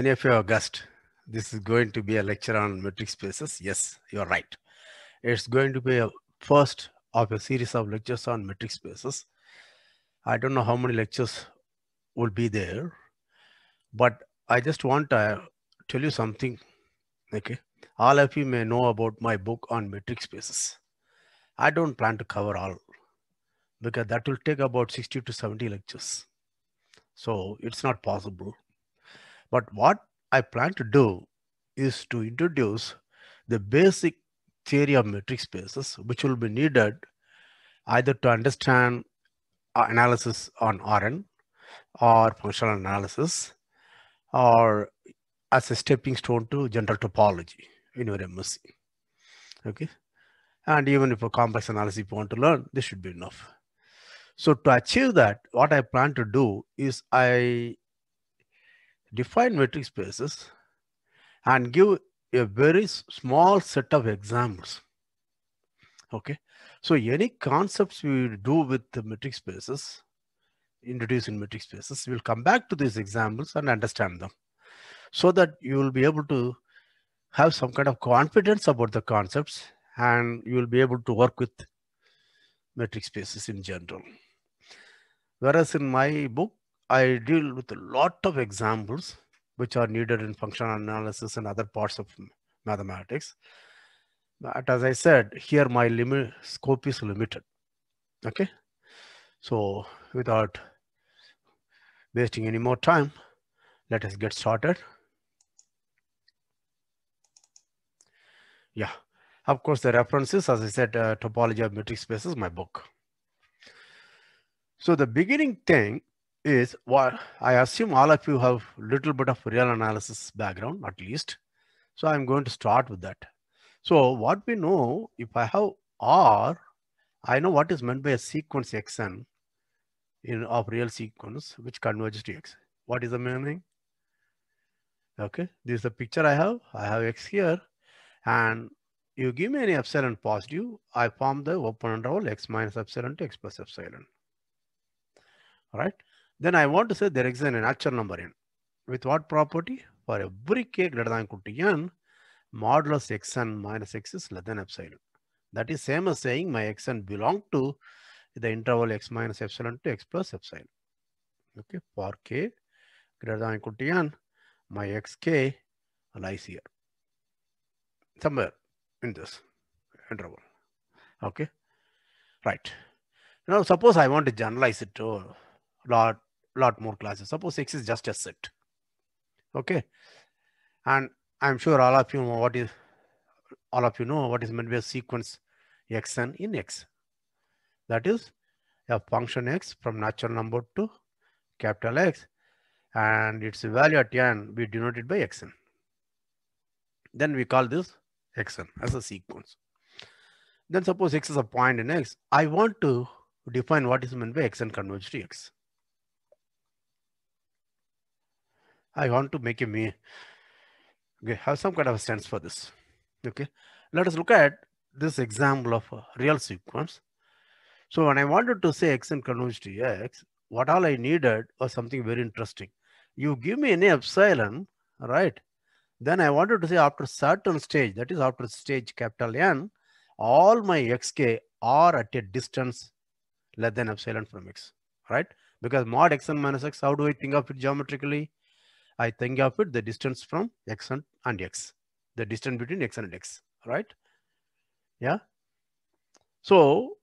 Many of you are guessed this is going to be a lecture on metric spaces. Yes, you're right. It's going to be a first of a series of lectures on metric spaces. I don't know how many lectures will be there, but I just want to uh, tell you something. Okay. All of you may know about my book on metric spaces. I don't plan to cover all because that will take about 60 to 70 lectures. So it's not possible. But what I plan to do is to introduce the basic theory of metric spaces, which will be needed either to understand analysis on RN or functional analysis or as a stepping stone to general topology in your MSc. Okay. And even if a complex analysis you want to learn, this should be enough. So to achieve that, what I plan to do is I define metric spaces and give a very small set of examples. Okay. So any concepts we do with the metric spaces, introduce in metric spaces, we'll come back to these examples and understand them so that you will be able to have some kind of confidence about the concepts and you will be able to work with metric spaces in general. Whereas in my book, I deal with a lot of examples which are needed in functional analysis and other parts of mathematics. But as I said, here my limit scope is limited. Okay. So without wasting any more time, let us get started. Yeah, of course, the references, as I said, uh, topology of metric spaces, my book. So the beginning thing is what I assume all of you have little bit of real analysis background at least. So I'm going to start with that. So what we know, if I have R, I know what is meant by a sequence Xn in of real sequence which converges to X. What is the meaning? Okay, this is the picture I have. I have X here and you give me any epsilon positive, I form the open interval X minus epsilon to X plus epsilon. All right. Then I want to say there exists a natural number n. With what property? For every k greater than equal to n, modulus xn minus x is less than epsilon. That is same as saying my xn belong to the interval x minus epsilon to x plus epsilon. Okay, for k greater than equal to n, my xk lies here. Somewhere in this interval. Okay, right. Now suppose I want to generalize it to lot lot more classes. Suppose X is just a set. Okay. And I'm sure all of you know what is all of you know what is meant by a sequence xn in X. That is a function X from natural number to capital X and its value at n we denote it by xn. Then we call this xn as a sequence. Then suppose x is a point in x. I want to define what is meant by xn converge to x. I want to make a me okay, have some kind of a sense for this. Okay, let us look at this example of a real sequence. So when I wanted to say x and converge to x, what all I needed was something very interesting. You give me any epsilon, right? Then I wanted to say after certain stage, that is after stage capital N, all my xk are at a distance less than epsilon from x, right? Because mod xn minus x, how do I think of it geometrically? I think of it the distance from x and, and x, the distance between x and x, right? Yeah. So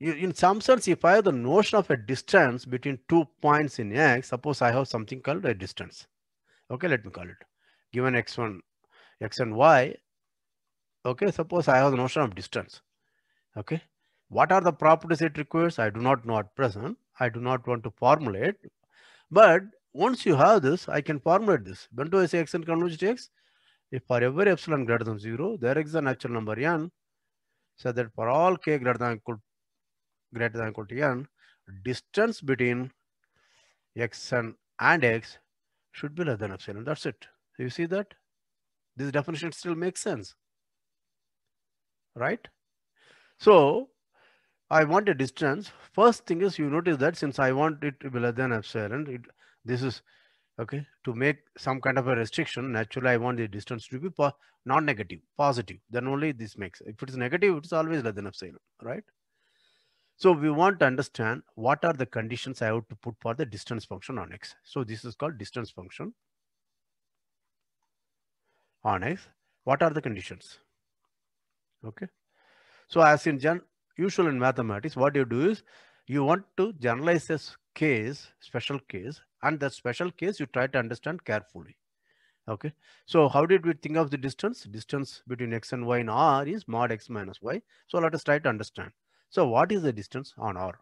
in some sense, if I have the notion of a distance between two points in x, suppose I have something called a distance. Okay, let me call it. Given x1, x and y, okay, suppose I have the notion of distance. Okay. What are the properties it requires? I do not know at present. I do not want to formulate. But once you have this, I can formulate this. When do I say x and converge to x? If for every epsilon greater than 0, there is a natural number n, so that for all k greater than equal, greater than equal to n, distance between xn and x should be less than epsilon. That's it. You see that? This definition still makes sense. Right? So I want a distance. First thing is you notice that since I want it to be less than epsilon, it, this is okay, to make some kind of a restriction, naturally I want the distance to be non-negative, positive. Then only this makes. If it is negative, it is always less than epsilon, right? So we want to understand what are the conditions I have to put for the distance function on x. So this is called distance function on x. What are the conditions? Okay. So as in gen usual in mathematics, what you do is you want to generalize this case, special case, and that special case you try to understand carefully. Okay. So how did we think of the distance? Distance between x and y in R is mod x minus y. So let us try to understand. So what is the distance on R?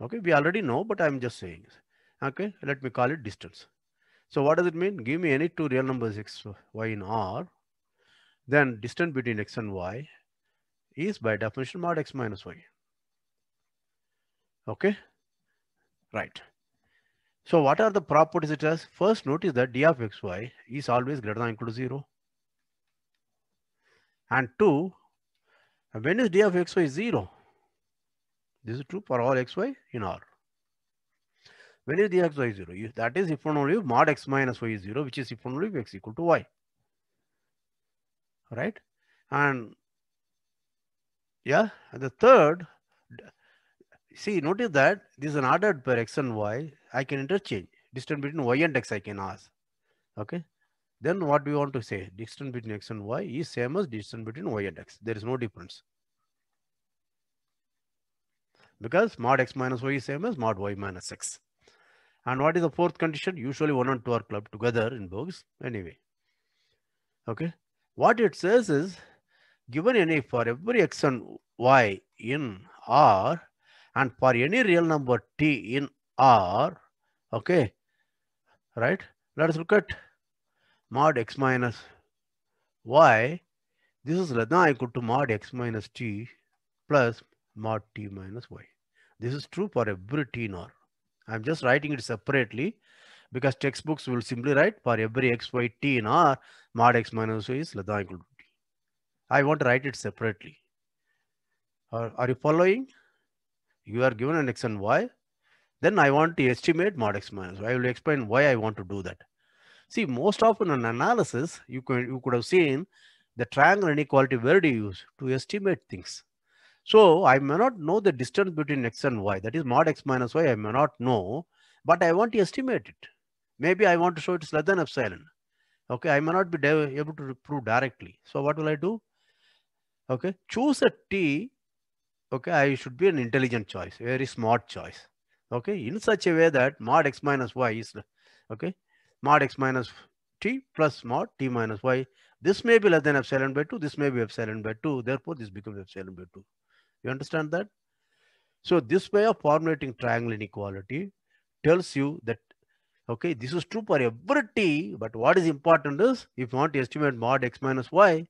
Okay, we already know, but I'm just saying. Okay, let me call it distance. So what does it mean? Give me any two real numbers x, y in R. Then distance between x and y is by definition mod x minus y. Okay, right. So what are the properties it has? First notice that d of xy is always greater than equal to 0. And two, when is d of xy 0? This is true for all xy in R. When is dxy 0? That is if only mod x minus y is 0, which is if only if x equal to y. Right? And yeah, and the third, see, notice that this is an ordered pair x and y. I can interchange distance between y and x I can ask. Okay. Then what do we want to say? Distance between x and y is same as distance between y and x. There is no difference. Because mod x minus y is same as mod y minus x. And what is the fourth condition? Usually one and two are clubbed together in books. Anyway. Okay. What it says is given any for every x and y in R and for any real number t in R. Okay. Right. Let us look at mod x minus y. This is less than equal to mod x minus t plus mod t minus y. This is true for every t in R. I'm just writing it separately because textbooks will simply write for every x, y, t in R, mod x minus y is less than equal to t. I want to write it separately. Are, are you following? You are given an x and y. Then I want to estimate mod x minus y. I will explain why I want to do that. See, most often in analysis, you could, you could have seen the triangle inequality. Where do you use? To estimate things. So I may not know the distance between x and y. That is mod x minus y. I may not know, but I want to estimate it. Maybe I want to show it's less than epsilon. Okay, I may not be able to prove directly. So what will I do? Okay, choose a t. Okay, I should be an intelligent choice, very smart choice. Okay, in such a way that mod x minus y is okay, mod x minus t plus mod t minus y. This may be less than epsilon by 2. This may be epsilon by 2. Therefore, this becomes epsilon by 2. You understand that? So this way of formulating triangle inequality tells you that, okay, this is true for every t, but what is important is if you want to estimate mod x minus y,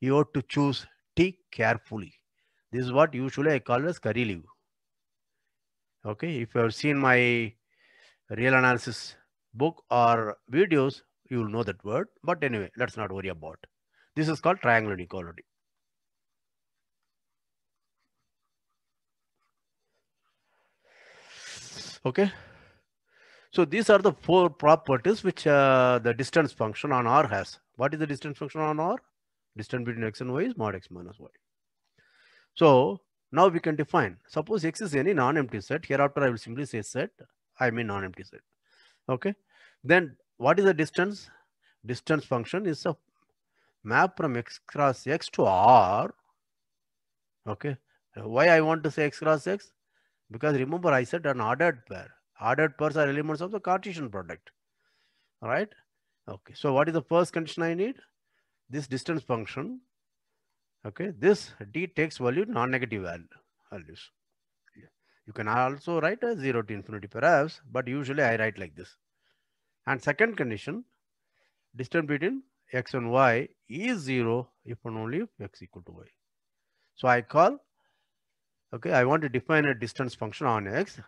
you ought to choose t carefully. This is what usually I call as curry leaf. Okay, if you have seen my real analysis book or videos, you will know that word. But anyway, let's not worry about. This is called triangular inequality. Okay. So these are the four properties which uh, the distance function on R has. What is the distance function on R? Distance between x and y is mod x minus y. So now we can define. Suppose x is any non-empty set. Hereafter I will simply say set. I mean non-empty set. Okay. Then what is the distance? Distance function is a map from x cross x to R. Okay. Why I want to say x cross x? Because remember I said an ordered pair. Ordered pairs are elements of the Cartesian product. Right. Okay. So what is the first condition I need? This distance function. Okay. This d takes value non-negative values. You can also write as 0 to infinity perhaps, but usually I write like this. And second condition, distance between x and y is 0 if and only if x equal to y. So I call Okay, I want to define a distance function on x.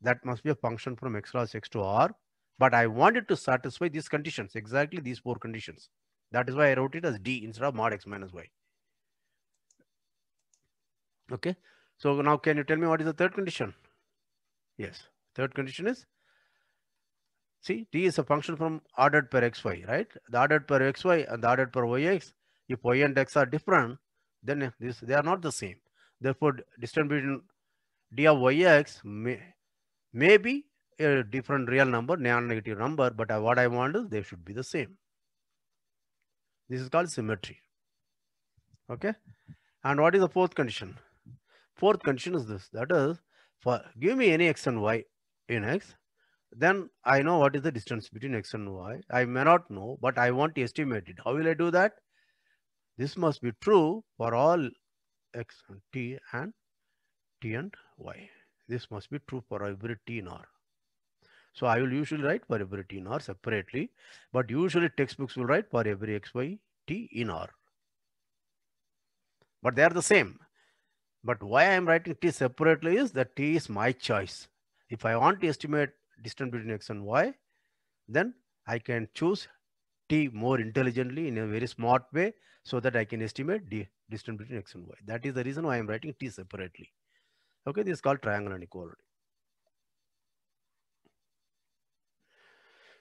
That must be a function from x cross x to r. But I wanted to satisfy these conditions, exactly these four conditions. That is why I wrote it as d instead of mod x minus y. Okay, so now can you tell me what is the third condition? Yes, third condition is See, t is a function from ordered pair xy, right? The ordered pair xy and the ordered per yx. If y and x are different, then this they are not the same. Therefore, distance between d of yx may, may be a different real number, non-negative number, but what I want is they should be the same. This is called symmetry. Okay. And what is the fourth condition? Fourth condition is this. That is, for give me any x and y in x, then I know what is the distance between x and y. I may not know, but I want to estimate it. How will I do that? This must be true for all x and t and t and y. This must be true for every t in R. So I will usually write for every t in R separately, but usually textbooks will write for every x, y, t in R. But they are the same. But why I am writing t separately is that t is my choice. If I want to estimate distance between x and y, then I can choose t more intelligently in a very smart way so that I can estimate the distance between x and y. That is the reason why I am writing t separately. Okay, this is called triangle inequality.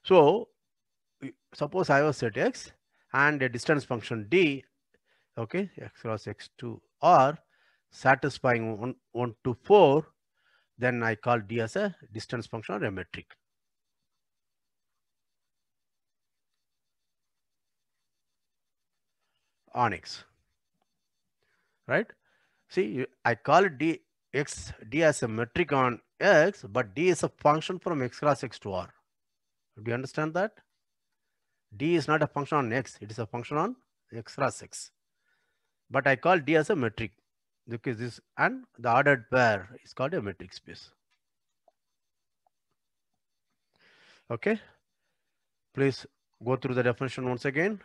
So suppose I was set x and a distance function d, okay, x cross x2 are satisfying 1, 1 to 4, then I call d as a distance function or a metric. on x, right? See, I call d x d as a metric on x, but d is a function from x cross x to r. Do you understand that? d is not a function on x, it is a function on x cross x. But I call d as a metric because this and the ordered pair is called a metric space. Okay. Please go through the definition once again.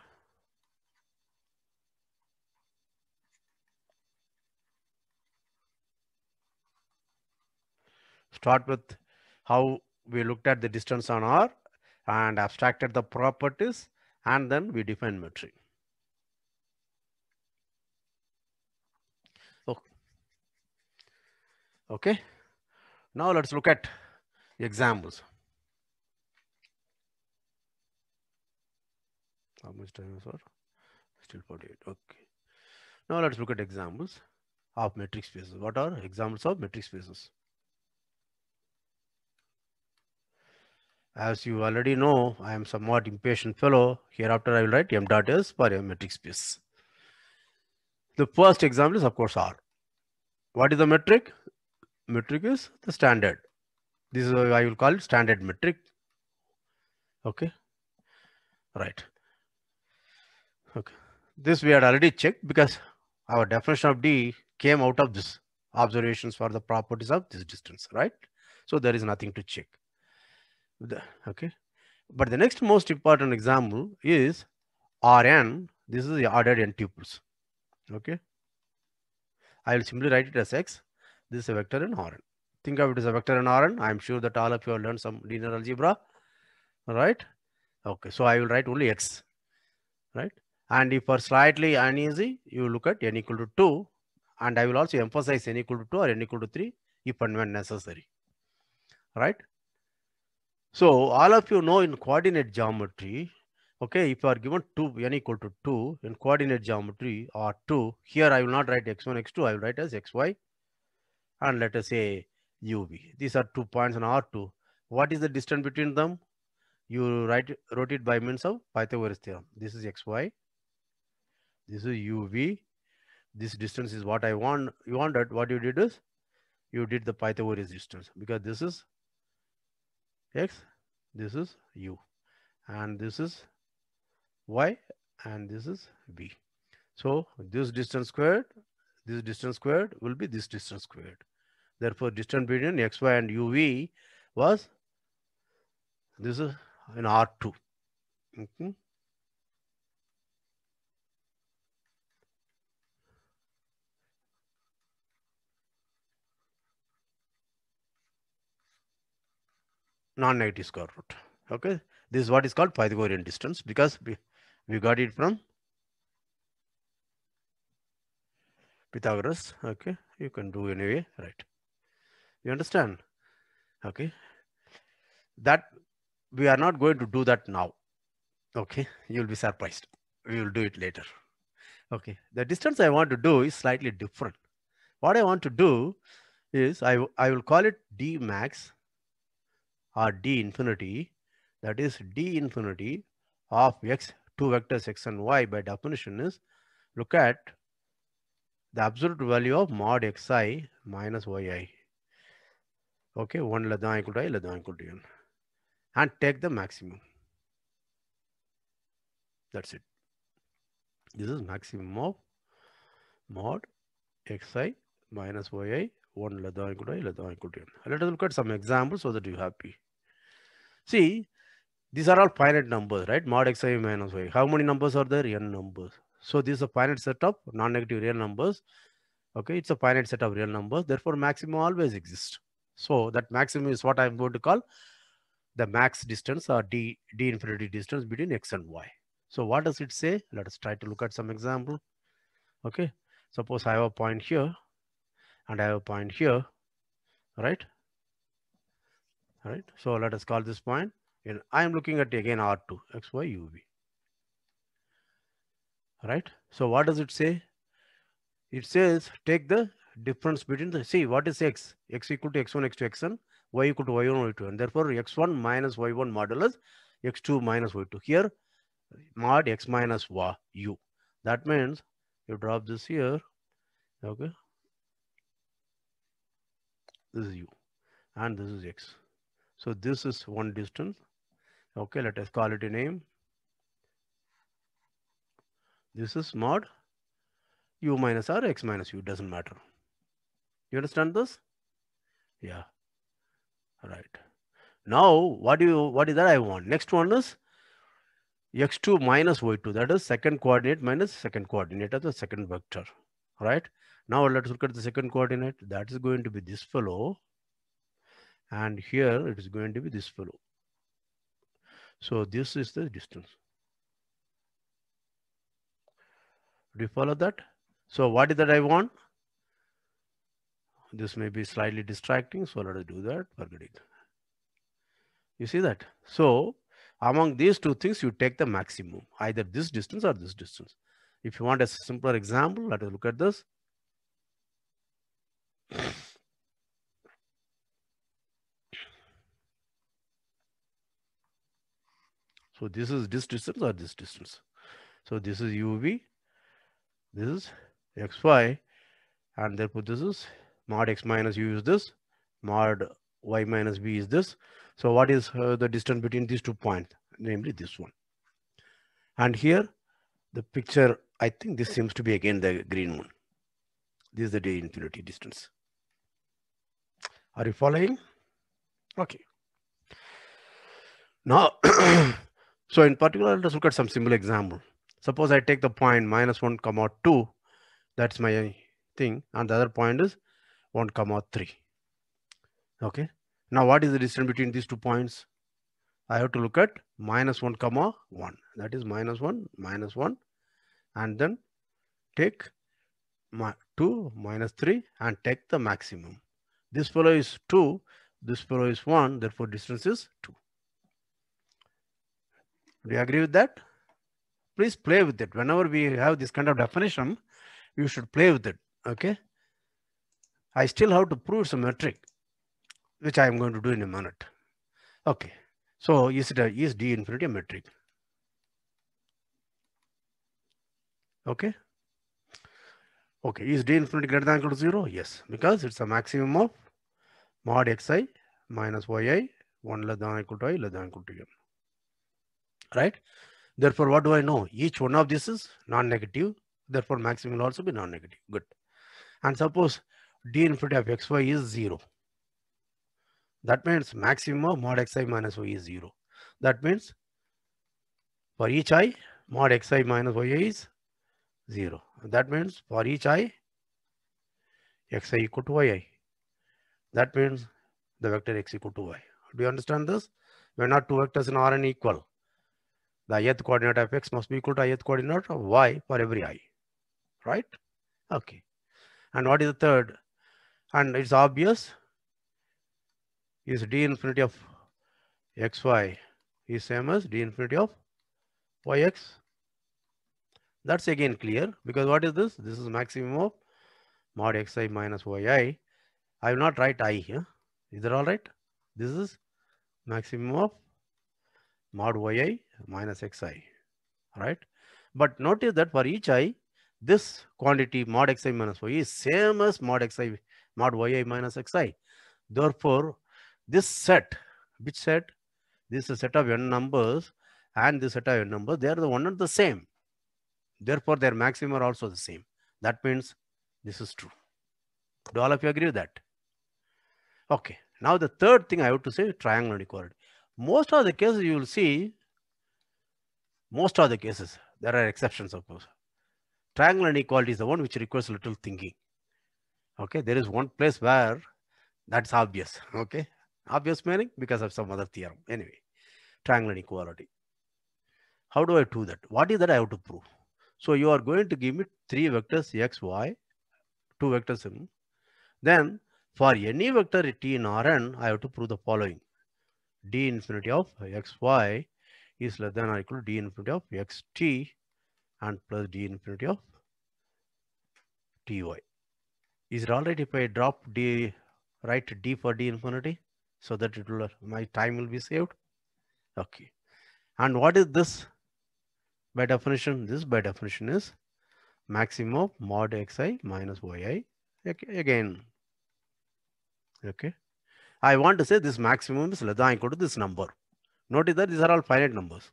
Start with how we looked at the distance on R and abstracted the properties and then we define metric. Okay. Now let's look at examples. How much time is for? Still 48. Okay. Now let's look at examples of metric spaces. What are examples of metric spaces? As you already know, I am somewhat impatient fellow. Hereafter, I will write m dot s for a metric space. The first example is, of course, R. What is the metric? Metric is the standard. This is why I will call it standard metric. Okay. Right. Okay. This we had already checked because our definition of D came out of this observations for the properties of this distance, right? So there is nothing to check. Okay. But the next most important example is Rn. This is the ordered n tuples. Okay. I will simply write it as x. This is a vector in Rn. Think of it as a vector in Rn. I am sure that all of you have learned some linear algebra. Right. Okay. So I will write only x. Right. And if for slightly uneasy, you look at n equal to 2. And I will also emphasize n equal to 2 or n equal to 3 if and when necessary. Right. So all of you know in coordinate geometry, okay, if you are given 2, n equal to 2 in coordinate geometry or 2, here I will not write x1, x2, I will write as xy and let us say uv. These are two points on R2. What is the distance between them? You write wrote it by means of Pythagoras theorem. This is xy. This is uv. This distance is what I want. You wanted. What you did is you did the Pythagoras distance because this is x, this is u, and this is y, and this is v. So this distance squared, this distance squared will be this distance squared. Therefore, distance between xy and uv was this is in R2. Okay. Mm-hmm. non-negative square root. Okay, this is what is called Pythagorean distance because we, we got it from Pythagoras. Okay, you can do anyway, right? You understand? Okay, that we are not going to do that now. Okay, you'll be surprised. We will do it later. Okay, the distance I want to do is slightly different. What I want to do is I, I will call it d max or d infinity. That is d infinity of x, two vectors x and y by definition is look at the absolute value of mod xi minus yi. Okay, 1 less than equal to i less than equal to n. And take the maximum. That's it. This is maximum of mod xi minus yi 1 less than equal to i less than equal to n. Let us look at some examples so that you happy. See, these are all finite numbers, right? Mod xi minus y. How many numbers are there? n numbers. So this is a finite set of non-negative real numbers. Okay, it's a finite set of real numbers. Therefore, maximum always exists. So that maximum is what I'm going to call the max distance or d, d infinity distance between x and y. So what does it say? Let us try to look at some example. Okay, suppose I have a point here and I have a point here, right? All right, so let us call this point. and I am looking at again R2, X, Y, U, V. Right, so what does it say? It says take the difference between the, see what is X? X equal to X1, X2, Xn, Y equal to Y1, Y2 and therefore X1 minus Y1 modulus X2 minus Y2. Here mod X minus Y, U. That means you drop this here, okay? This is U and this is X. So this is one distance. Okay, let us call it a name. This is mod u minus r x minus u doesn't matter. You understand this? Yeah. All right. Now what do you what is that I want? Next one is x2 minus y2. That is second coordinate minus second coordinate of the second vector. Right. Now let's look at the second coordinate. That is going to be this fellow. And here it is going to be this fellow. So this is the distance. Do you follow that? So what is that I want? This may be slightly distracting. So let us do that. Forget it. You see that? So among these two things, you take the maximum, either this distance or this distance. If you want a simpler example, let us look at this. So this is this distance or this distance. So this is UV, this is XY, and therefore this is mod X minus U is this, mod Y minus B is this. So what is uh, the distance between these two points, namely this one. And here, the picture, I think this seems to be again the green one. This is the d infinity distance. Are you following? Okay. Now, So in particular, let's look at some simple example. Suppose I take the point minus 1 comma 2. That's my thing. And the other point is 1 comma 3. Okay. Now what is the distance between these two points? I have to look at minus 1 comma 1. That is minus 1 minus 1. And then take 2 minus 3 and take the maximum. This fellow is 2. This fellow is 1. Therefore distance is 2. Do you agree with that? Please play with it. Whenever we have this kind of definition, you should play with it. Okay. I still have to prove some metric, which I am going to do in a minute. Okay. So is it a, is D infinity a metric? Okay. Okay. Is D infinity greater than equal to zero? Yes, because it's a maximum of mod xi minus yi 1 less than equal to i less than equal to n right? Therefore, what do I know? Each one of this is non-negative. Therefore, maximum will also be non-negative. Good. And suppose d infinity of xy is 0. That means maximum of mod xi minus y is 0. That means for each i, mod xi minus y is 0. That means for each i, xi equal to yi. That means the vector x equal to y. Do you understand this? When not two vectors in Rn equal, the ith coordinate of x must be equal to ith coordinate of y for every i, right? Okay. And what is the third? And it's obvious is d infinity of xy is same as d infinity of yx. That's again clear because what is this? This is maximum of mod xi minus yi. I will not write i here. Is that all right? This is maximum of mod yi minus xi, right? But notice that for each i, this quantity mod xi minus y is same as mod xi mod yi minus xi. Therefore, this set, which set? This is set of n numbers and this set of n numbers, they are the one and the same. Therefore, their maximum are also the same. That means this is true. Do all of you agree with that? Okay. Now the third thing I have to say triangle inequality. Most of the cases you will see, most of the cases, there are exceptions of course. Triangle inequality is the one which requires little thinking. Okay. There is one place where that's obvious. Okay. Obvious meaning because of some other theorem. Anyway, triangle inequality. How do I do that? What is that I have to prove? So you are going to give me three vectors x, y, two vectors in. Then for any vector t in Rn, I have to prove the following. d infinity of xy is less than or equal to d infinity of xt and plus d infinity of ty. Is it alright if I drop d, write d for d infinity so that it will, my time will be saved? Okay. And what is this by definition? This by definition is maximum of mod xi minus yi. Again, okay. I want to say this maximum is less than equal to this number. Notice that these are all finite numbers.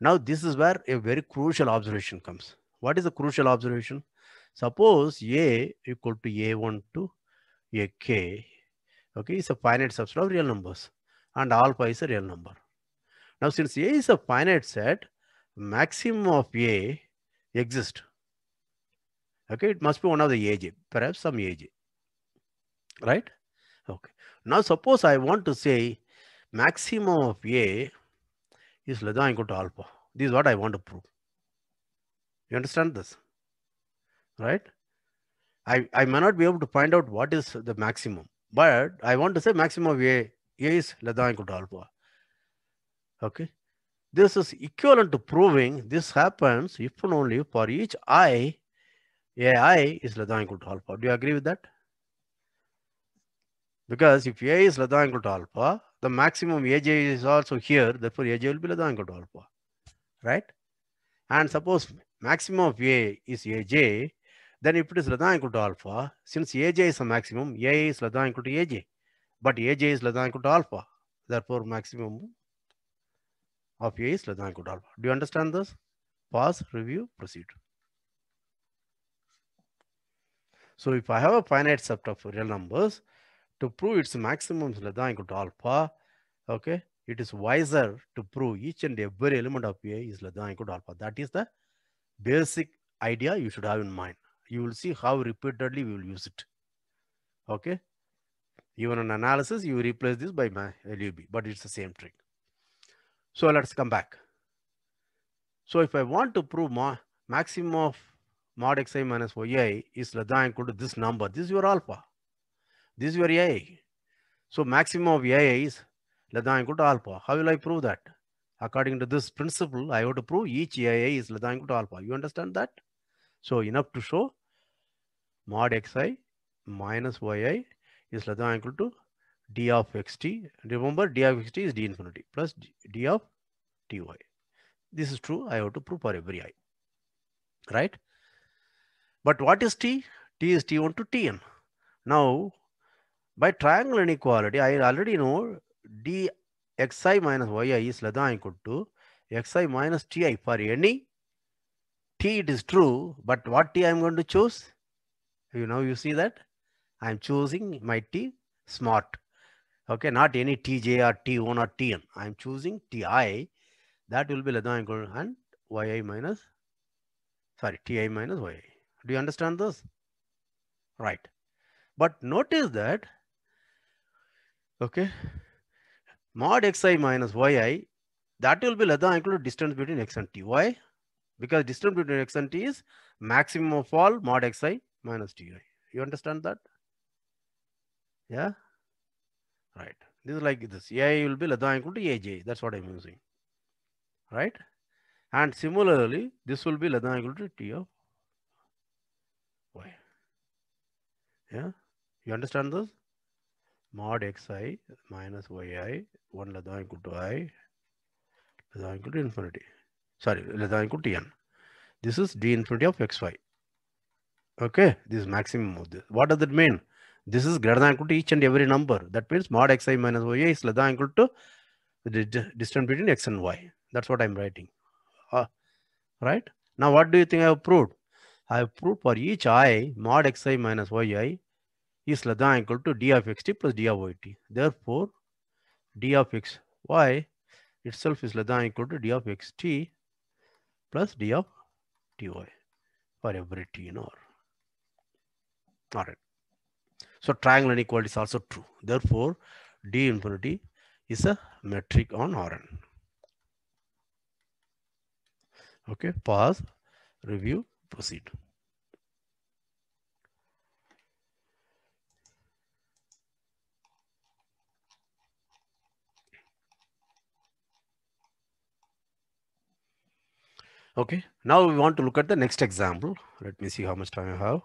Now this is where a very crucial observation comes. What is the crucial observation? Suppose a equal to a1 to ak, okay, is a finite subset of real numbers and alpha is a real number. Now since a is a finite set, maximum of a exists. Okay, it must be one of the aj, perhaps some aj, right? Okay. Now suppose I want to say maximum of a is less than equal to alpha. This is what I want to prove. You understand this? Right? I, I may not be able to find out what is the maximum, but I want to say maximum of a, a is less than equal to alpha. Okay. This is equivalent to proving this happens if and only for each i, ai is less than equal to alpha. Do you agree with that? Because if a is less than equal to alpha, the maximum aj is also here, therefore aj will be less than equal to alpha, right? And hmm. suppose maximum of a is aj, then if it is less than equal to alpha, since aj is a maximum, a is less than equal to aj, but aj is less than equal to alpha, therefore maximum of a is less than equal to alpha. Do you understand this? Pause, review, proceed. So if I have a finite set of real numbers, to prove its maximum is less than equal to alpha, okay, it is wiser to prove each and every element of A is less than equal to alpha. That is the basic idea you should have in mind. You will see how repeatedly we will use it. Okay. Even in analysis, you replace this by my LUB, but it's the same trick. So let's come back. So if I want to prove ma maximum of mod xi minus yi is less than equal to this number, this is your alpha. This is your a. So maximum of a is less than equal to alpha. How will I prove that? According to this principle, I have to prove each a is less than equal to alpha. You understand that? So enough to show mod xi minus yi is less than equal to d of xt. Remember, d of xt is d infinity plus d of ty. This is true. I have to prove for every i. Right? But what is t? t is t1 to tn. Now, by triangle inequality, I already know d xi minus yi is less than equal to xi minus ti for any t it is true, but what t I am going to choose? You know, you see that? I am choosing my t smart. Okay, not any tj or t1 or tn. I am choosing ti that will be less than equal to and yi minus, sorry, ti minus yi. Do you understand this? Right. But notice that, okay, mod xi minus yi, that will be less than equal to distance between x and t. Why? Because distance between x and t is maximum of all mod xi minus ti. You understand that? Yeah? Right. This is like this. AI will be less than equal to AJ. That's what I'm using. Right? And similarly, this will be less than equal to T of Y. Yeah? You understand this? Mod xi minus yi, 1 less than equal to i, less than equal to infinity. Sorry, less than equal to n. This is d infinity of xy. Okay, this is maximum of this. What does it mean? This is greater than equal to each and every number. That means mod xi minus yi is less than equal to the distance between x and y. That's what I'm writing. Uh, right? Now, what do you think I have proved? I have proved for each i mod xi minus yi is less than equal to d of xt plus d of yt. Therefore, d of xy itself is less than equal to d of xt plus d of ty for every t in R. All right. So triangle inequality is also true. Therefore, d infinity is a metric on Rn. Okay, pause, review, proceed. Okay, now we want to look at the next example. Let me see how much time I have.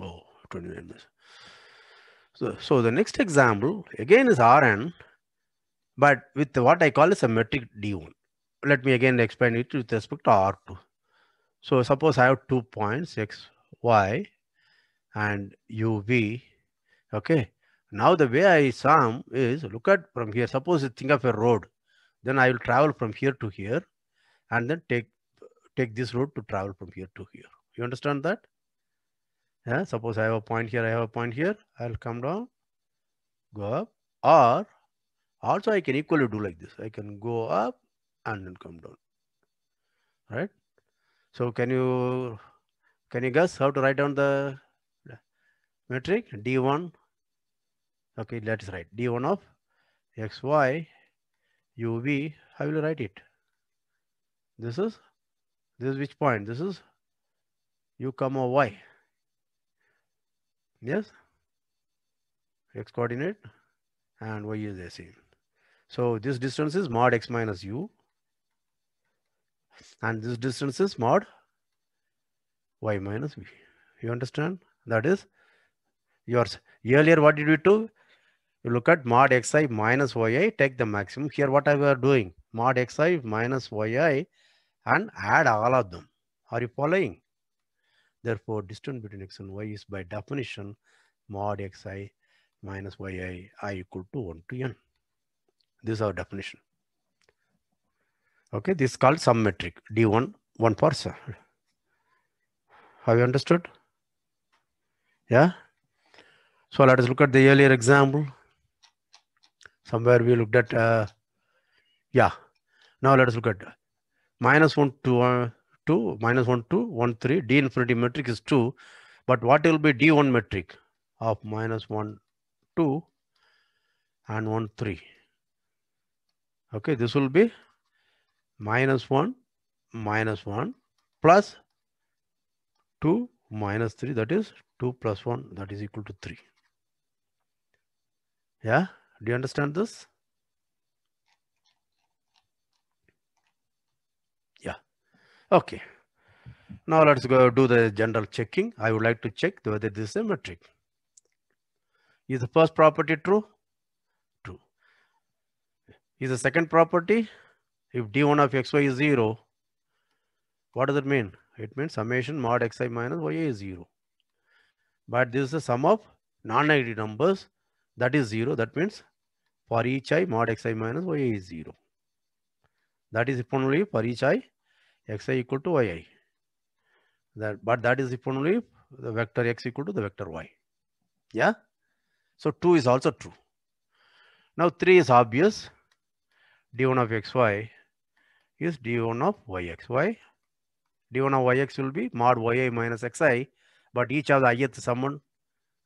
Oh, 20 minutes. So, so the next example again is Rn, but with what I call a metric D1. Let me again explain it with respect to R2. So suppose I have two points X, Y and UV. Okay. Now the way I sum is look at from here. Suppose you think of a road. Then I will travel from here to here and then take take this road to travel from here to here. You understand that? Yeah, suppose I have a point here, I have a point here, I'll come down, go up, or also I can equally do like this. I can go up and then come down. Right? So can you can you guess how to write down the metric D1? Okay, let's write D1 of XY UV. How will you write it? This is this is which point? This is u comma y. Yes, x coordinate and y is the same. So this distance is mod x minus u and this distance is mod y minus v. You understand? That is yours. Earlier, what did we do? You look at mod xi minus yi, take the maximum. Here, what I were doing? Mod xi minus yi and add all of them. Are you following? Therefore, distance between x and y is by definition mod xi minus yi i equal to 1 to n. This is our definition. Okay, this is called sum metric d1 1 for sum. Have you understood? Yeah. So let us look at the earlier example. Somewhere we looked at, uh, yeah. Now let us look at minus 1 to uh, 2, minus 1 2, 1 3. D infinity metric is 2. But what will be D1 metric of minus 1 2 and 1 3? Okay, this will be minus 1 minus 1 plus 2 minus 3 that is 2 plus 1 that is equal to 3. Yeah, do you understand this? Yeah, okay. Now let's go do the general checking. I would like to check whether this is a metric. Is the first property true? True. Is the second property? If d1 of xy is 0, what does it mean? It means summation mod xi minus yi is 0. But this is the sum of non-negative numbers. That is 0. That means for each i mod xi minus yi is 0. That is only for each i xi equal to yi. That, but that is if only the vector x equal to the vector y. Yeah. So 2 is also true. Now 3 is obvious. d1 of xy is d1 of yxy. d1 of yx will be mod yi minus xi, but each of the ith summand,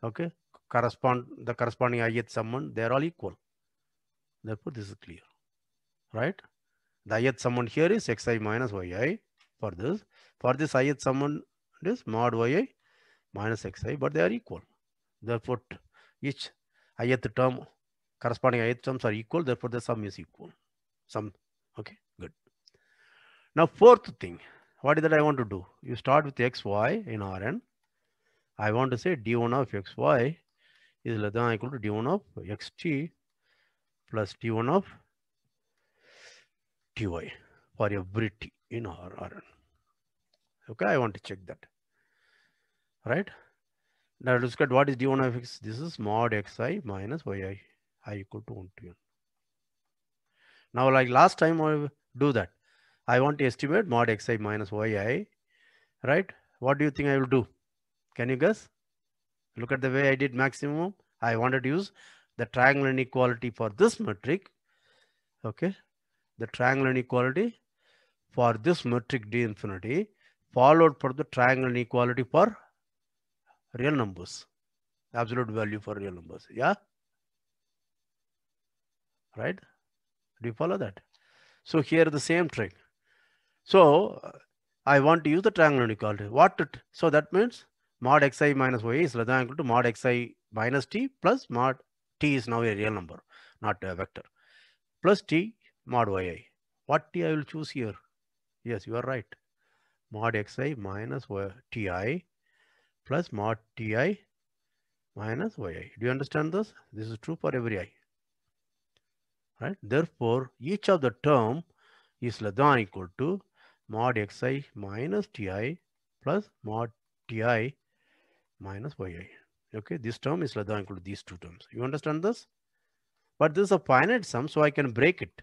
okay, correspond the corresponding ith summand, they are all equal. Therefore, this is clear, right? The ith summand here is xi minus yi for this. For this ith summand is mod yi minus xi, but they are equal. Therefore, each ith term corresponding ith terms are equal therefore the sum is equal. Sum. Okay good. Now fourth thing what is that i want to do? You start with xy in rn. I want to say d1 of xy is less than or equal to d1 of xt plus d1 of ty for every t in R, rn okay i want to check that right now let's look at what is d1 of x. This is mod xi minus yi, i equal to 1 to n. Now like last time I do that. I want to estimate mod xi minus yi, right? What do you think I will do? Can you guess? Look at the way I did maximum. I wanted to use the triangle inequality for this metric. Okay. The triangle inequality for this metric d infinity followed for the triangle inequality for real numbers absolute value for real numbers. Yeah? Right? Do you follow that? So here the same trick. So i want to use the triangle inequality. What it, so that means mod xi minus y is less than equal to mod xi minus t plus mod t is now a real number not a vector. Plus t mod yi what t i I will choose here yes you are right mod xi minus ti plus mod ti minus yi. Do you understand this? This is true for every i. Right? Therefore, each of the term is less than equal to mod xi minus ti plus mod ti minus yi. Okay, this term is less than equal to these two terms. You understand this? But this is a finite sum, so I can break it.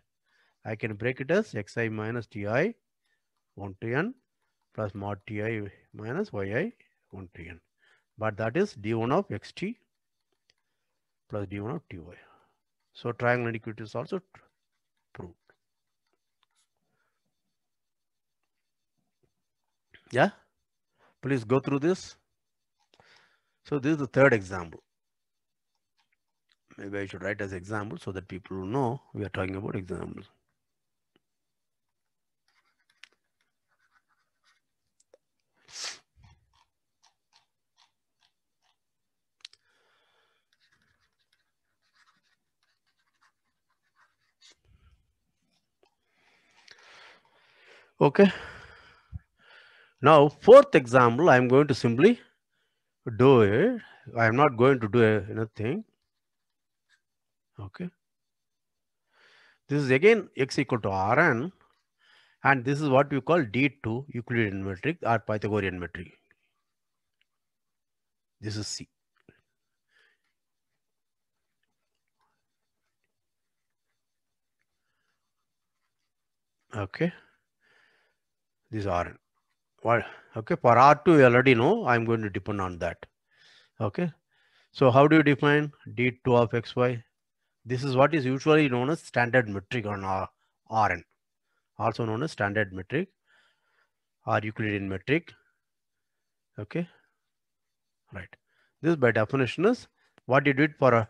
I can break it as xi minus ti 1 to n plus mod ti minus yi 1 to n. But that is d1 of xt plus d1 of ty. So triangle inequality is also proved. Yeah, please go through this. So this is the third example. Maybe I should write as example so that people know we are talking about examples. Okay. Now, fourth example, I'm going to simply do it. I'm not going to do anything. Okay. This is again x equal to Rn. And this is what we call D2 Euclidean metric or Pythagorean metric. This is C. Okay this Rn. Well, okay, for R2, you already know I'm going to depend on that. Okay, so how do you define D2 of xy? This is what is usually known as standard metric on R Rn, also known as standard metric or Euclidean metric. Okay, right. This by definition is what you did for uh,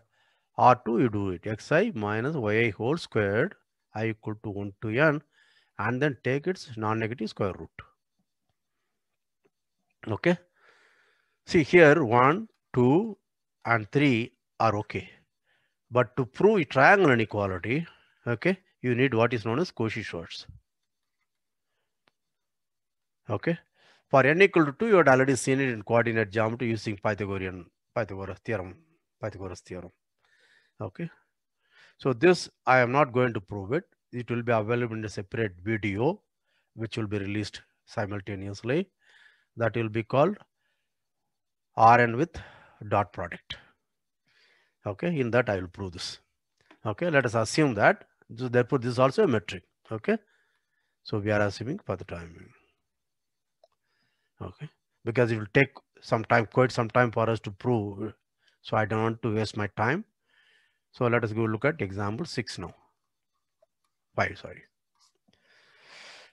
a R2, you do it xi minus yi whole squared i equal to 1 to n and then take its non-negative square root. Okay. See here, one, two, and three are okay. But to prove triangle inequality, okay, you need what is known as Cauchy-Schwarz. Okay. For n equal to 2, you had already seen it in coordinate geometry using Pythagorean Pythagoras theorem. Pythagoras theorem. Okay. So this I am not going to prove it it will be available in a separate video which will be released simultaneously. That will be called rn with dot product. Okay in that i will prove this. Okay let us assume that. So therefore this is also a metric. Okay so we are assuming for the time okay because it will take some time quite some time for us to prove so i don't want to waste my time. So let us go look at example 6 now 5, sorry.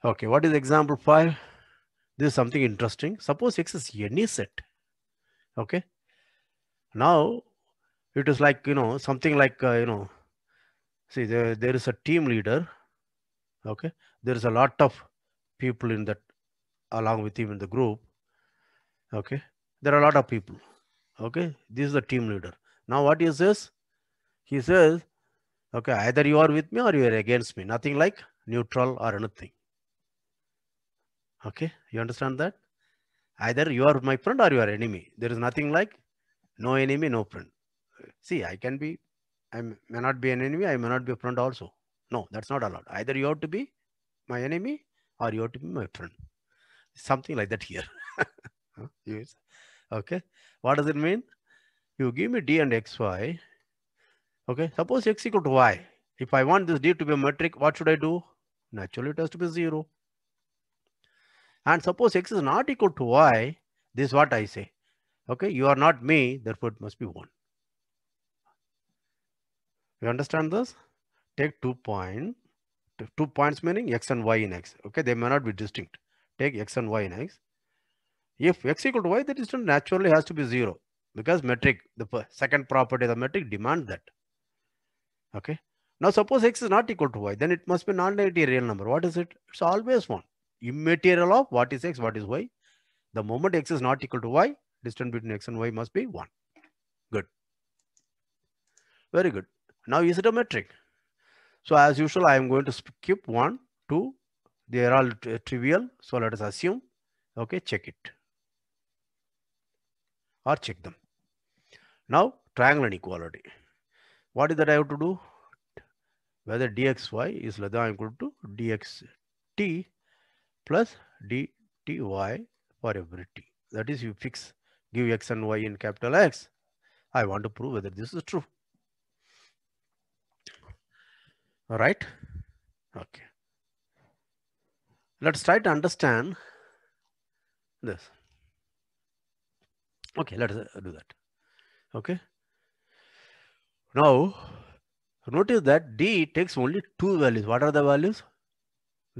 Okay, what is example file? This is something interesting. Suppose X is any set. Okay. Now, it is like, you know, something like, uh, you know, see, there, there is a team leader. Okay. There is a lot of people in that, along with him in the group. Okay. There are a lot of people. Okay. This is the team leader. Now, what is this? He says, okay, either you are with me or you are against me. Nothing like neutral or anything. Okay, you understand that? Either you are my friend or you are enemy. There is nothing like no enemy, no friend. See, I can be, I may not be an enemy, I may not be a friend also. No, that's not allowed. Either you have to be my enemy or you have to be my friend. Something like that here. yes. Okay. What does it mean? You give me d and xy. Okay. Suppose x equal to y. If I want this d to be a metric, what should I do? Naturally, it has to be 0. And suppose x is not equal to y, this is what I say. Okay, you are not me, therefore it must be 1. You understand this? Take two point, two points meaning x and y in x. Okay, they may not be distinct. Take x and y in x. If x equal to y, the distance naturally has to be 0 because metric, the second property of the metric demands that. Okay. Now suppose x is not equal to y, then it must be non-negative real number. What is it? It's always 1. Immaterial of what is x, what is y. The moment x is not equal to y, distance between x and y must be 1. Good. Very good. Now is it a metric? So as usual, I am going to skip 1, 2. They are all trivial. So let us assume. Okay, check it. Or check them. Now triangle inequality. What is that I have to do? Whether dxy is less than or equal to dxt plus dty for every t. That is you fix, give x and y in capital X. I want to prove whether this is true. All right. Okay. Let's try to understand this. Okay, let us do that. Okay. Now, notice that D takes only two values. What are the values?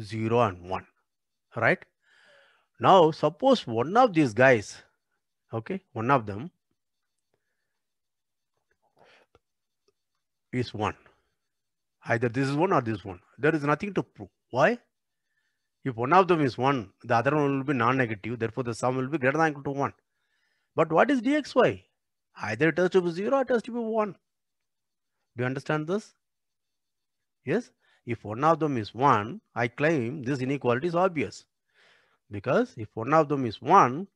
0 and 1. Right. Now, suppose one of these guys, okay, one of them is 1. Either this is 1 or this one. There is nothing to prove. Why? If one of them is 1, the other one will be non-negative. Therefore, the sum will be greater than or equal to 1. But what is dxy? Either it has to be 0 or it has to be 1. Do you understand this? Yes. If one of them is 1, I claim this inequality is obvious. Because if one of them is 1,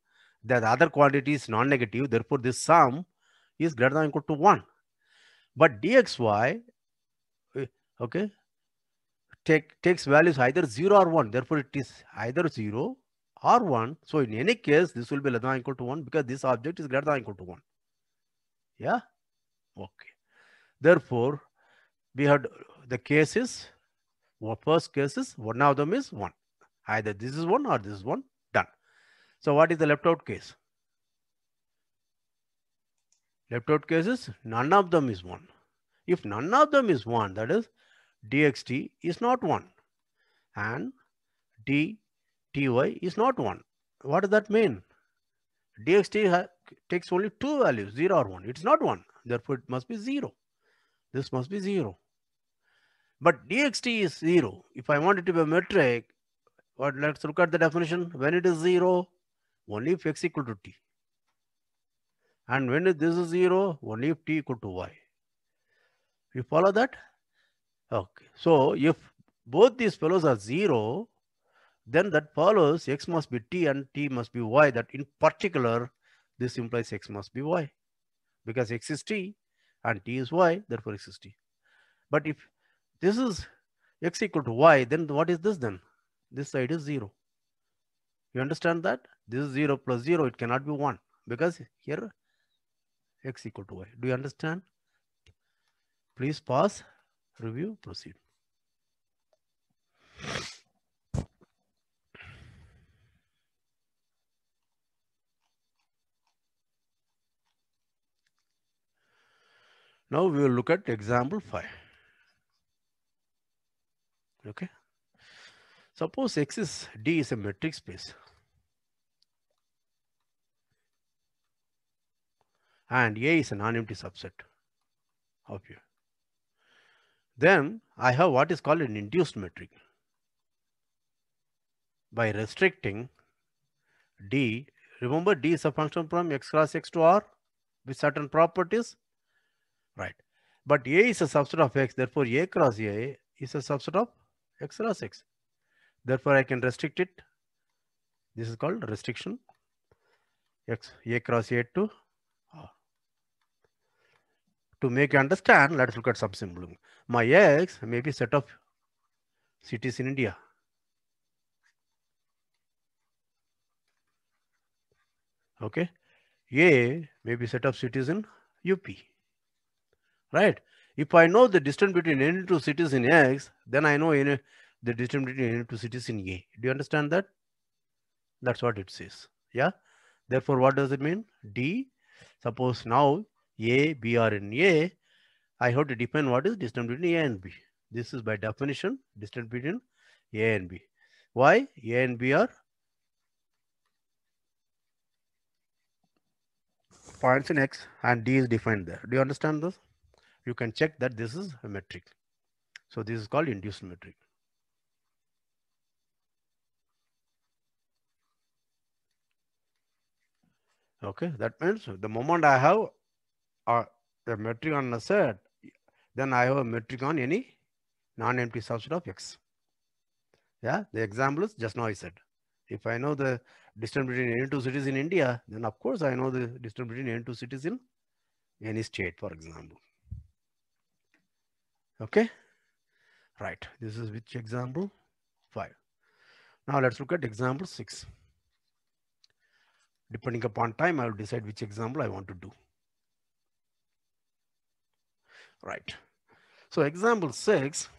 the other quantity is non-negative. Therefore, this sum is greater than equal to 1. But dxy, eh, okay, take, takes values either 0 or 1. Therefore, it is either 0 or 1. So, in any case, this will be less than equal to 1 because this object is greater than equal to 1. Yeah? Okay. Therefore, we had the cases, first cases, one of them is 1. Either this is 1 or this is 1, done. So, what is the left out case? Left out cases, none of them is 1. If none of them is 1, that is dxt is not 1 and dty is not 1. What does that mean? dxt takes only two values, 0 or 1. It's not 1. Therefore, it must be 0. This must be 0. But dxt is 0. If I want it to be a metric, what, let's look at the definition. When it is 0, only if x equal to t. And when this is 0, only if t equal to y. You follow that? Okay. So if both these fellows are 0, then that follows x must be t and t must be y. That in particular, this implies x must be y. Because x is t and t is y, therefore x is t. But if this is x equal to y, then what is this then? This side is 0. You understand that? This is 0 plus 0, it cannot be 1 because here x equal to y. Do you understand? Please pause, review, proceed. Now we will look at example 5. Okay. Suppose X is D is a metric space. And A is a non-empty subset of U. Then I have what is called an induced metric. By restricting D, remember D is a function from X cross X to R with certain properties right But A is a subset of X. Therefore, A cross A is a subset of X cross X. Therefore, I can restrict it. This is called restriction. X A cross A to R. To make you understand, let's look at some symbolism. My X may be set of cities in India. Okay. A may be set of cities in UP. Right. If I know the distance between any two cities in X, then I know any, the distance between any two cities in A. Do you understand that? That's what it says. Yeah. Therefore, what does it mean? D. Suppose now A, B are in A. I have to define what is distance between A and B. This is by definition distance between A and B. Why? A and B are points in X and D is defined there. Do you understand this? You can check that this is a metric. So this is called induced metric. Okay, that means the moment I have a, a metric on a set, then I have a metric on any non-empty subset of X. Yeah, the example is just now I said. If I know the distance between any two cities in India, then of course I know the distance between any two cities in any state, for example. Okay, right. This is which example? Five. Now let's look at example six. Depending upon time, I will decide which example I want to do. Right. So example six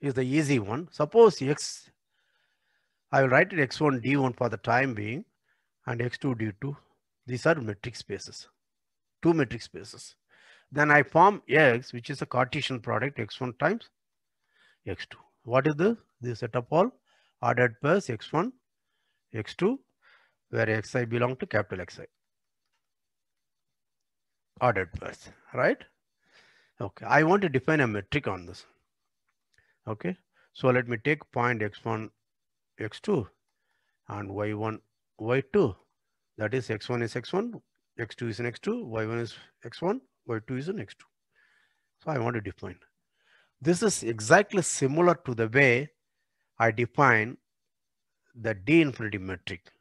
is the easy one. Suppose x, I will write it x1 d1 for the time being and x2 d2. These are metric spaces, two metric spaces. Then I form x, which is a Cartesian product x1 times x2. What is the, This set of all ordered pairs x1, x2, where xi belong to capital Xi. Ordered pairs, right? Okay, I want to define a metric on this. Okay, so let me take point x1, x2 and y1, y2. That is x1 is x1, x2 is an x2, y1 is x1, y2 is an x2. So I want to define. This is exactly similar to the way I define the D infinity metric.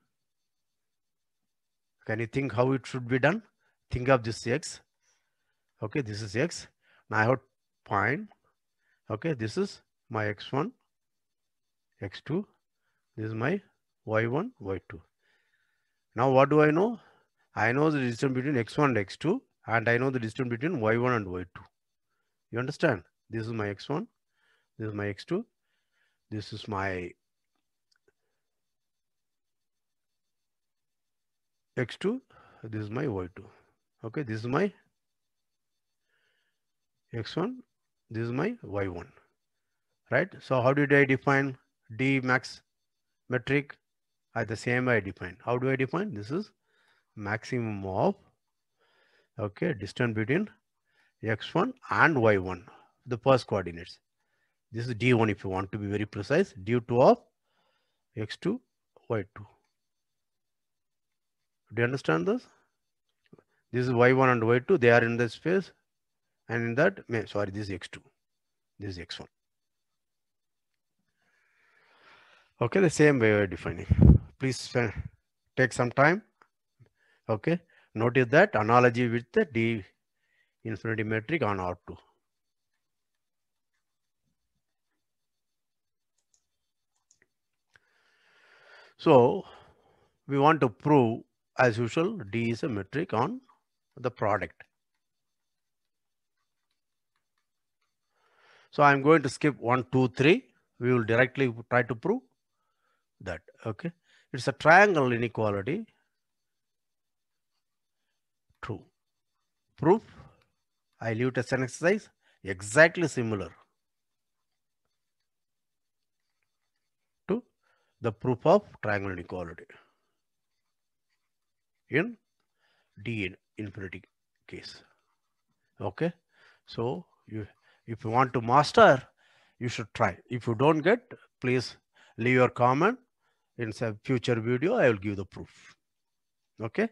Can you think how it should be done? Think of this x. Okay, this is x. Now I have point. Okay, this is my x1, x2. This is my y1, y2. Now what do I know? I know the distance between x1 and x2 and I know the distance between y1 and y2. You understand? This is my x1, this is my x2, this is my x2, this is my y2. Okay, this is my x1, this is my y1. Right? So how did I define D max metric? At the same I define. How do I define? This is maximum of okay distance between x1 and y1 the first coordinates. This is d1 if you want to be very precise d2 of x2 y2 do you understand this? This is y1 and y2 they are in the space and in that sorry this is x2 this is x1 okay the same way we're defining. Please uh, take some time okay notice that analogy with the d infinity metric on r2 so we want to prove as usual d is a metric on the product. So i'm going to skip one two three. We will directly try to prove that okay? It's a triangle inequality true. Proof? I leave it as an exercise. Exactly similar. To the proof of triangle inequality. In d infinity case. Okay? So you if you want to master you should try. If you don't get please leave your comment. In some future video i will give the proof. Okay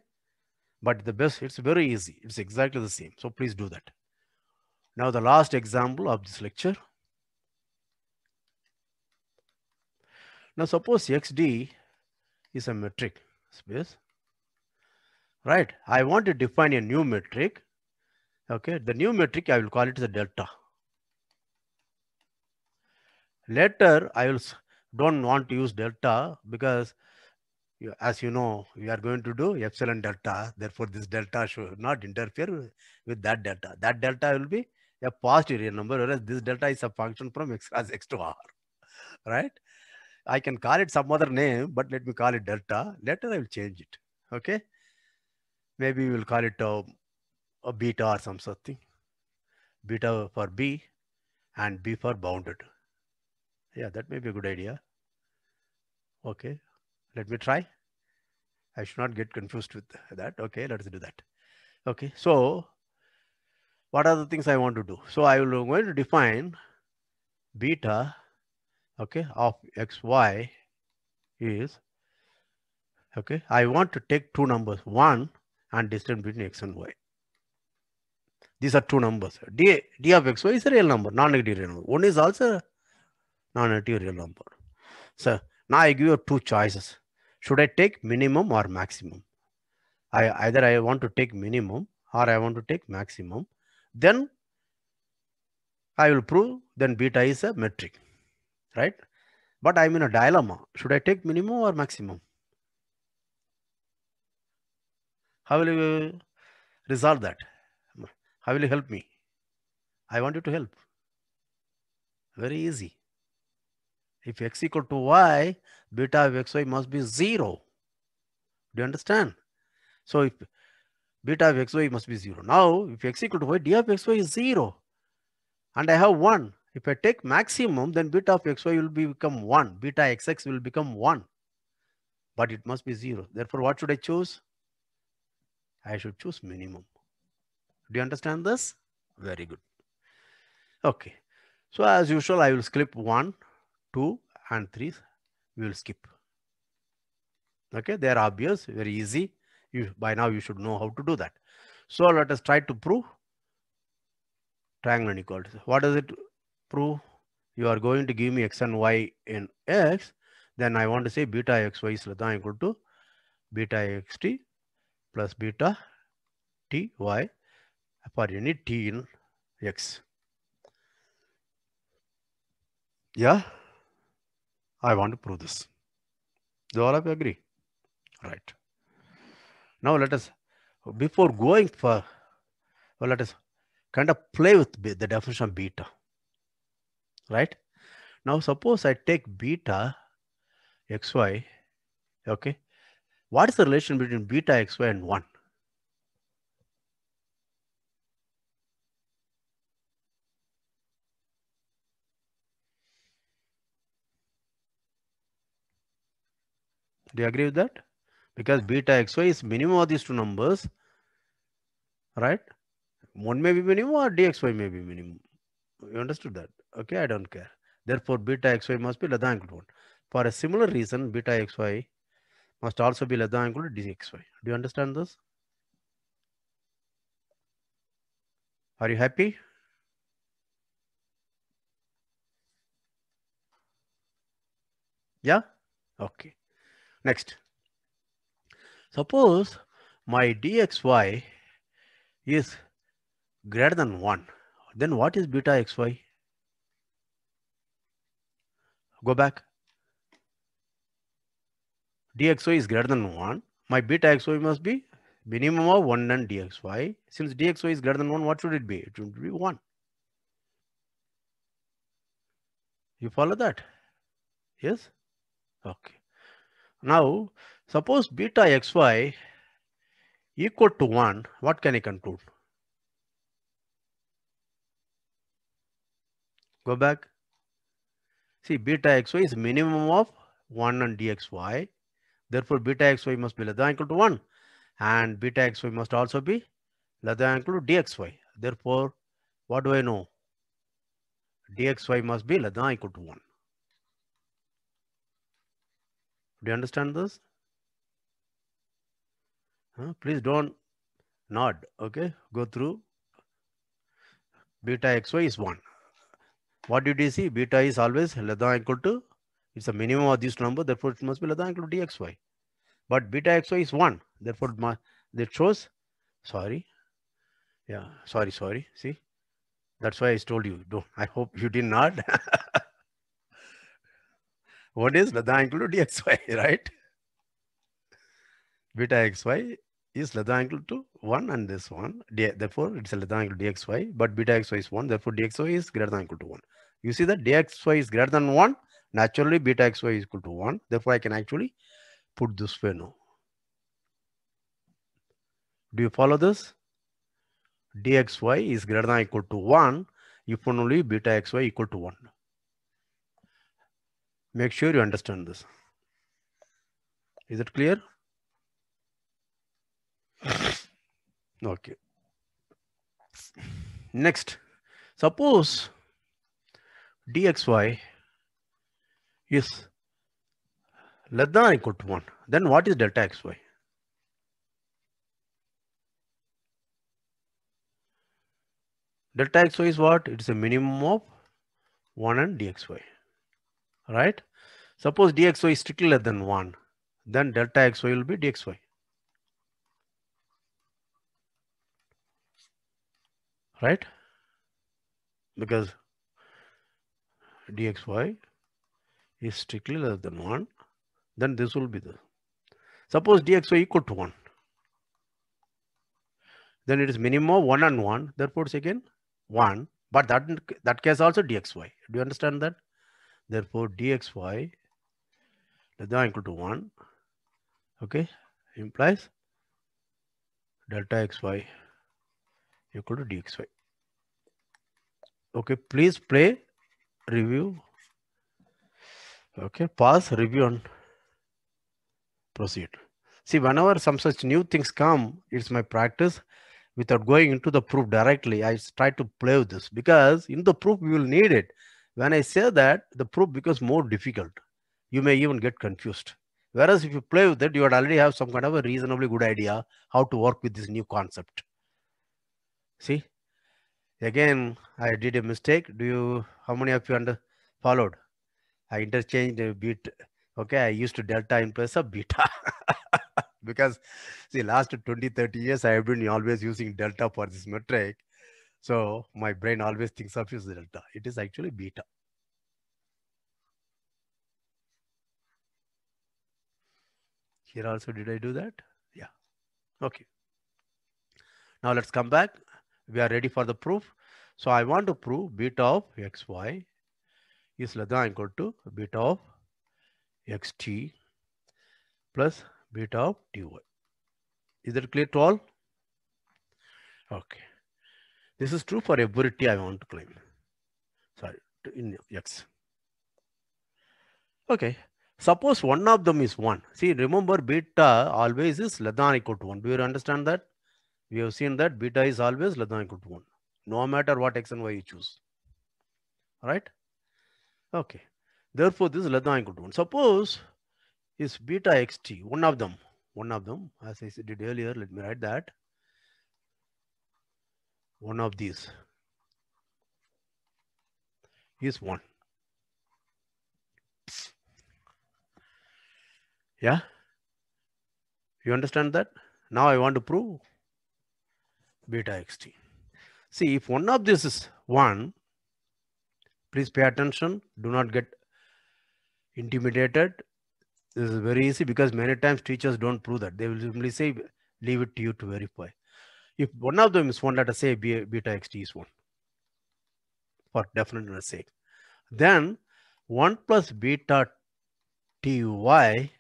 but the best it's very easy it's exactly the same so please do that Now the last example of this lecture. Now suppose xd is a metric space, right? I want to define a new metric. Okay, the new metric I will call it the delta. Later I will don't want to use delta because you, as you know, we are going to do epsilon delta. Therefore, this delta should not interfere with that delta. That delta will be a positive real number, whereas this delta is a function from x as x to r, right? I can call it some other name, but let me call it delta. Later I will change it, okay? Maybe we will call it a, a beta or some something. Beta for b and b for bounded. Yeah, that may be a good idea. Okay, let me try. I should not get confused with that. Okay, let's do that. Okay, so what are the things I want to do? So I will going to define beta, okay, of xy is, okay, I want to take two numbers, one and distance between x and y. These are two numbers. d, d of xy is a real number, non-negative real number. One is also non-negative real number. So now I give you two choices. Should I take minimum or maximum? I either I want to take minimum or I want to take maximum. Then I will prove then beta is a metric, right? But I'm in a dilemma. Should I take minimum or maximum? How will you resolve that? How will you help me? I want you to help. Very easy. If x equal to y, beta of xy must be 0. Do you understand? So if beta of xy must be 0. Now, if x equal to y, d of xy is 0. And I have 1. If I take maximum, then beta of xy will be become 1. Beta xx will become 1. But it must be 0. Therefore, what should I choose? I should choose minimum. Do you understand this? Very good. Okay. So as usual, I will skip 1, 2 and 3 we will skip. Okay, they are obvious, very easy. You, by now you should know how to do that. So let us try to prove triangle inequality. What does it prove? You are going to give me x and y in x. Then I want to say beta xy is equal to beta xt plus beta ty for any t in x. Yeah. I want to prove this. Do all of you agree? Right. Now let us, before going for, well, let us kind of play with the definition of beta. Right? Now suppose I take beta xy, okay? What is the relation between beta xy and 1? Do you agree with that? Because beta xy is minimum of these two numbers, right? One may be minimum or dxy may be minimum. You understood that? Okay, I don't care. Therefore, beta xy must be less than equal to 1. For a similar reason, beta xy must also be less than equal to dxy. Do you understand this? Are you happy? Yeah? Okay. Next. Suppose my dxy is greater than 1. Then what is beta xy? Go back. dxy is greater than 1. My beta xy must be minimum of 1 and dxy. Since dxy is greater than 1, what should it be? It should be 1. You follow that? Yes? Okay. Now, suppose beta xy equal to 1, what can I conclude? Go back. See, beta xy is minimum of 1 and dxy. Therefore, beta xy must be less than equal to 1. And beta xy must also be less than equal to dxy. Therefore, what do I know? dxy must be less than equal to 1. Do you understand this? Huh? Please don't nod. Okay, go through. beta xy is 1. What did you see? Beta is always less than equal to, it's a minimum of this number, therefore it must be less than equal to dxy. But beta xy is 1, therefore that shows, sorry, yeah, sorry, sorry, see, that's why I told you, don't, I hope you did not. what is or equal to dxy, right? Beta xy is than equal to 1 and this one. Therefore, it's than equal to dxy, but beta xy is 1. Therefore, dxy is greater than equal to 1. You see that dxy is greater than 1. Naturally, beta xy is equal to 1. Therefore, I can actually put this way now. Do you follow this? dxy is greater than equal to 1 if only beta xy equal to 1. Make sure you understand this. Is it clear? Okay. Next, suppose dxy is less than or equal to 1. Then what is delta xy? Delta xy is what? It is a minimum of 1 and dxy. Right? Suppose dxy is strictly less than 1. Then delta xy will be dxy. right? Because dxy is strictly less than 1, then this will be the. Suppose dxy equal to 1. Then it is minimum 1 and 1, therefore it's again 1. But that, that case also dxy. Do you understand that? Therefore dxy less than equal to 1. Okay, implies delta xy equal to dxy. Okay, please play, review. Okay, pause, review and proceed. See, whenever some such new things come, it's my practice without going into the proof directly. I try to play with this because in the proof we will need it. When I say that, the proof becomes more difficult. You may even get confused. Whereas if you play with it, you would already have some kind of a reasonably good idea how to work with this new concept. See, again, I did a mistake. Do you, how many of you under followed? I interchanged a bit. Okay, I used to delta in place of beta because see, last 20, 30 years, I have been always using delta for this metric. So my brain always thinks of is delta. It is actually beta. Here also, did I do that? Yeah. Okay. Now let's come back we are ready for the proof. So I want to prove beta of xy is less than equal to beta of xt plus beta of dy. Is that clear to all? Okay. This is true for every t I want to claim. Sorry, in x. Okay. Suppose one of them is 1. See, remember beta always is less than equal to 1. Do you understand that? we have seen that beta is always less than equal to 1, no matter what x and y you choose. Right? Okay. Therefore, this is less than equal to 1. Suppose is beta xt, one of them, one of them, as I did earlier, let me write that. One of these is 1. Yeah? You understand that? Now I want to prove beta xt. See, if one of this is 1, please pay attention. Do not get intimidated. This is very easy because many times teachers don't prove that. They will simply say, leave it to you to verify. If one of them is 1, let us say beta xt is 1 for definiteness sake. Then 1 plus beta ty,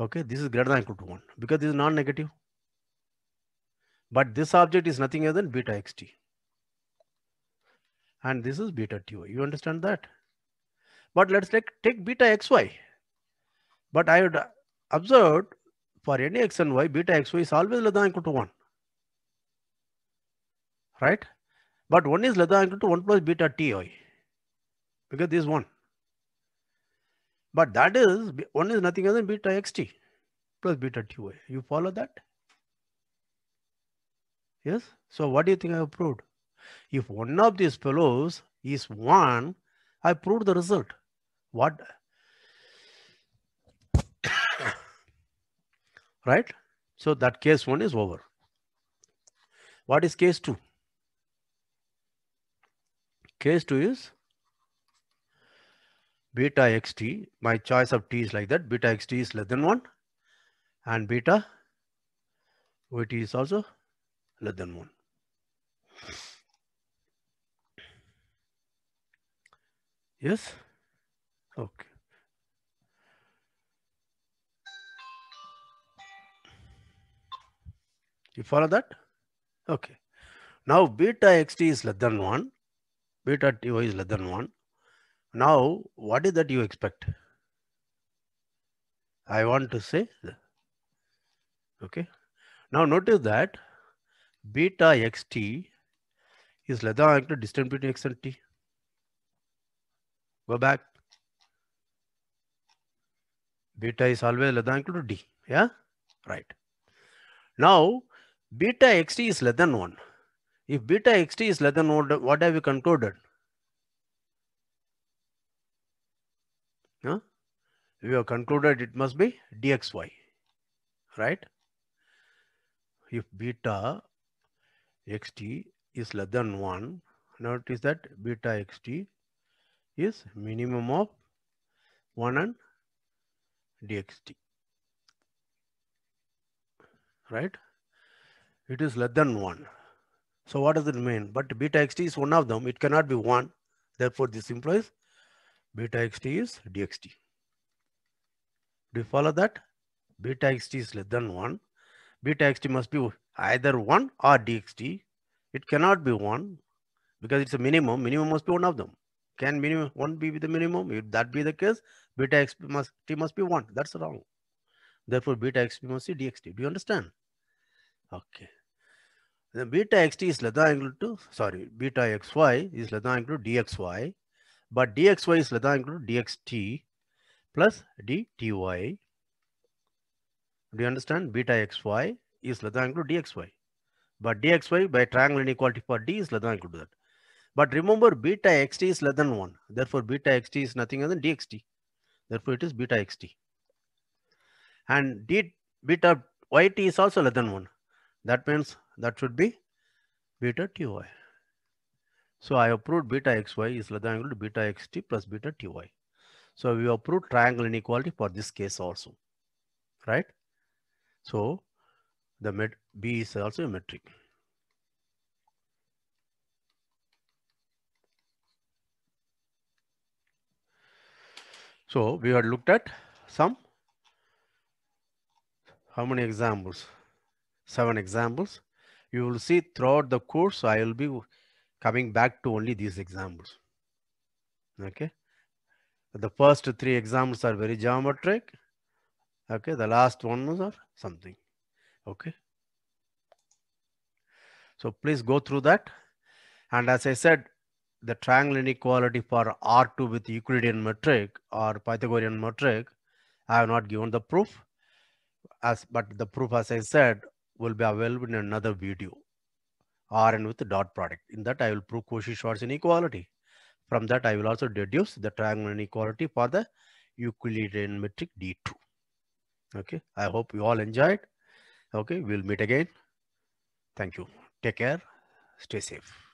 okay, this is greater than equal to 1 because this is non-negative. But this object is nothing other than beta xt. And this is beta ty. You understand that? But let's take, take beta xy. But I would observe for any x and y, beta xy is always less than equal to 1. Right? But 1 is less than equal to 1 plus beta ti Because this is 1. But that is, 1 is nothing other than beta xt plus beta ty. You follow that? Yes. So what do you think I have proved? If one of these fellows is 1, I proved the result. What? right? So that case 1 is over. What is case 2? Case 2 is beta xt. My choice of t is like that. Beta xt is less than 1 and beta Vt is also less than 1. Yes? Okay. You follow that? Okay. Now beta xt is less than 1. Beta ty is less than 1. Now, what is that you expect? I want to say, okay. Now notice that beta xt is less than or equal to distance between x and t. Go back. Beta is always less than or equal to d. Yeah, right. Now, beta xt is less than 1. If beta xt is less than 1, what have you concluded? Huh? We have concluded it must be dxy, right? If beta xt is less than 1, notice that beta xt is minimum of 1 and dxt, right? It is less than 1. So what does it mean? But beta xt is one of them. It cannot be 1. Therefore, this implies beta xt is dxt. Do you follow that? Beta xt is less than 1. Beta xt must be either 1 or dxt. It cannot be 1 because it's a minimum. Minimum must be one of them. Can minimum 1 be the minimum? If that be the case, beta xt must, must be 1. That's wrong. Therefore, beta xt must be dxt. Do you understand? Okay. Then beta xt is less than equal to, sorry, beta xy is less than equal to dxy, but dxy is less than equal to dxt plus dty. Do you understand? Beta xy is less than equal to dxy, but dxy by triangle inequality for d is less than equal to that. But remember, beta xt is less than 1. Therefore, beta xt is nothing other than dxt. Therefore, it is beta xt. And d beta yt is also less than 1. That means that should be beta ty. So I have proved beta xy is less than equal to beta xt plus beta ty. So we have proved triangle inequality for this case also, right? So the met B is also a metric. So we had looked at some, how many examples? Seven examples. You will see throughout the course, I will be coming back to only these examples. Okay. The first three examples are very geometric. Okay. The last one was something. Okay. So please go through that. And as I said, the triangle inequality for R2 with Euclidean metric or Pythagorean metric, I have not given the proof. As but the proof, as I said, will be available in another video. Rn with the dot product. In that, I will prove Cauchy-Schwarz inequality. From that, I will also deduce the triangle inequality for the Euclidean metric D2. Okay, I hope you all enjoyed. Okay, we'll meet again. Thank you. Take care. Stay safe.